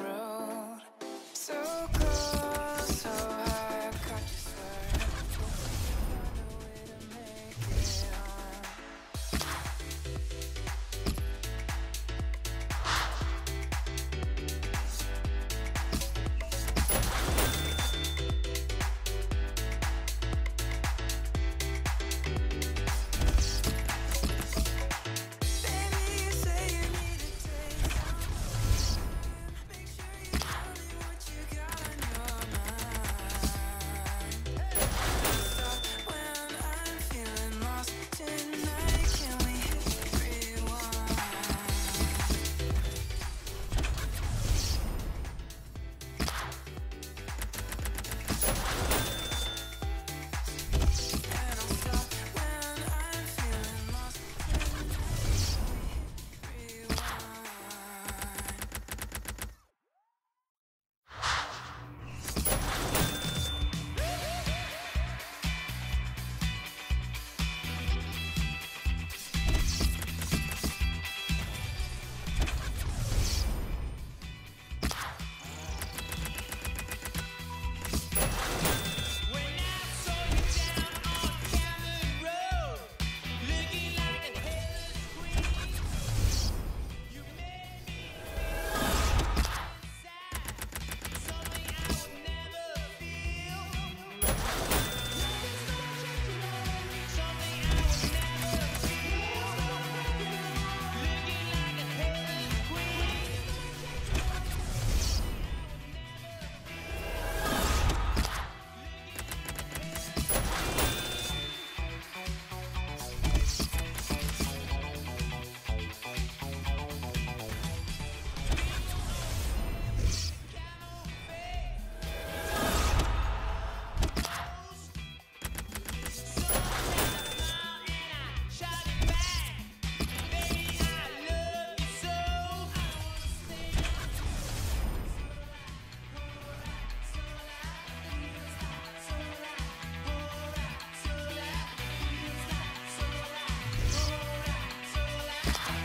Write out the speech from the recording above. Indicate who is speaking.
Speaker 1: around
Speaker 2: Nachrichten.